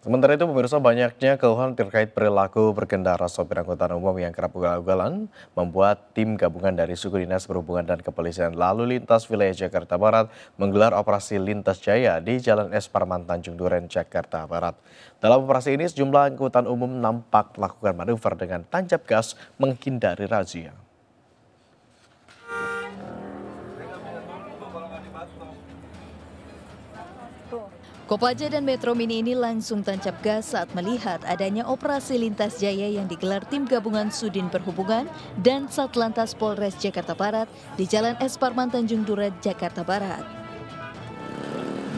Sementara itu pemirsa banyaknya keluhan terkait perilaku berkendara sopir angkutan umum yang kerap ugal-ugalan membuat tim gabungan dari suku dinas perhubungan dan kepolisian lalu lintas wilayah Jakarta Barat menggelar operasi lintas jaya di Jalan Es Parman Tanjung Duren, Jakarta Barat. Dalam operasi ini sejumlah angkutan umum nampak melakukan manuver dengan tancap gas menghindari razia. Kopaja dan Metro Mini ini langsung tancap gas saat melihat adanya operasi lintas jaya yang digelar tim gabungan Sudin Perhubungan dan Satlantas Polres Jakarta Barat di Jalan Es Parman Tanjung Duren, Jakarta Barat.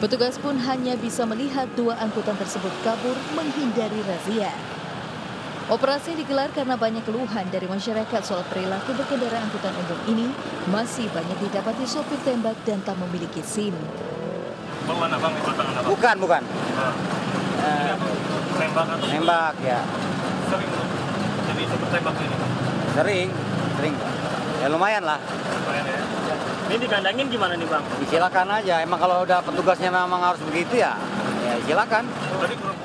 Petugas pun hanya bisa melihat dua angkutan tersebut kabur menghindari razia. Operasi digelar karena banyak keluhan dari masyarakat soal perilaku berkendara angkutan umum ini masih banyak didapati sopir tembak dan tak memiliki SIM. Mana bang? Itu? Bukan, bukan. Nah, Eh, tembak atau nembak ya. sering jadi seperti tembak ini? Sering, sering. Ya lumayan lah. Lumayan ya. Ini dikandangin gimana nih bang? Silakan aja. Emang kalau udah petugasnya memang harus begitu ya, ya silakan. Tadi kurang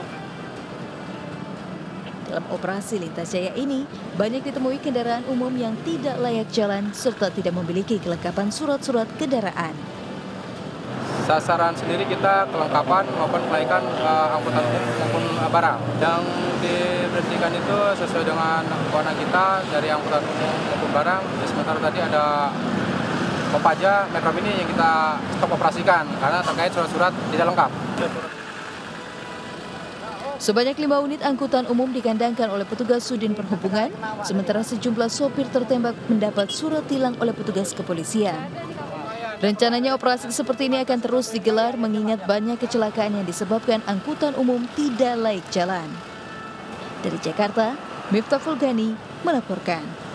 Dalam operasi lintas jaya ini, banyak ditemui kendaraan umum yang tidak layak jalan serta tidak memiliki kelengkapan surat-surat kendaraan. Sasaran sendiri kita kelengkapan maupun kelaikan uh, angkutan umum maupun uh, barang. Yang diberhentikan itu sesuai dengan kewenangan kita dari angkutan umum maupun barang. Ya, sementara tadi ada Kopaja Metro Mini yang kita stop operasikan karena terkait surat-surat tidak lengkap. Sebanyak lima unit angkutan umum dikandangkan oleh petugas Sudin Perhubungan, sementara sejumlah sopir tertembak mendapat surat tilang oleh petugas kepolisian. Rencananya operasi seperti ini akan terus digelar mengingat banyak kecelakaan yang disebabkan angkutan umum tidak layak jalan. Dari Jakarta, Miftah Fulgani melaporkan.